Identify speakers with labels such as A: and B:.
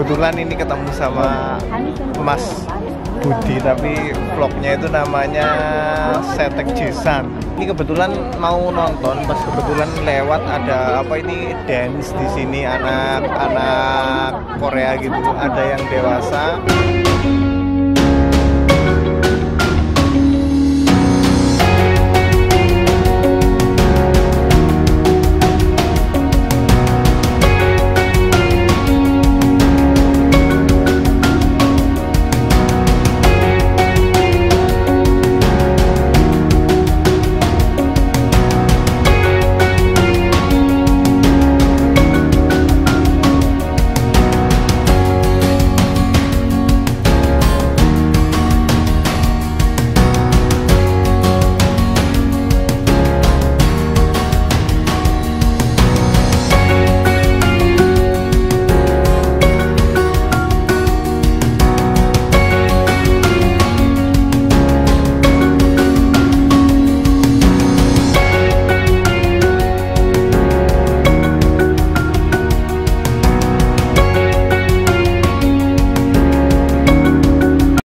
A: Kebetulan ini ketemu sama Mas Budi tapi vlognya itu namanya Setek Jisan. Ini kebetulan mau nonton pas kebetulan lewat ada apa ini dance di sini anak-anak Korea gitu, ada yang dewasa,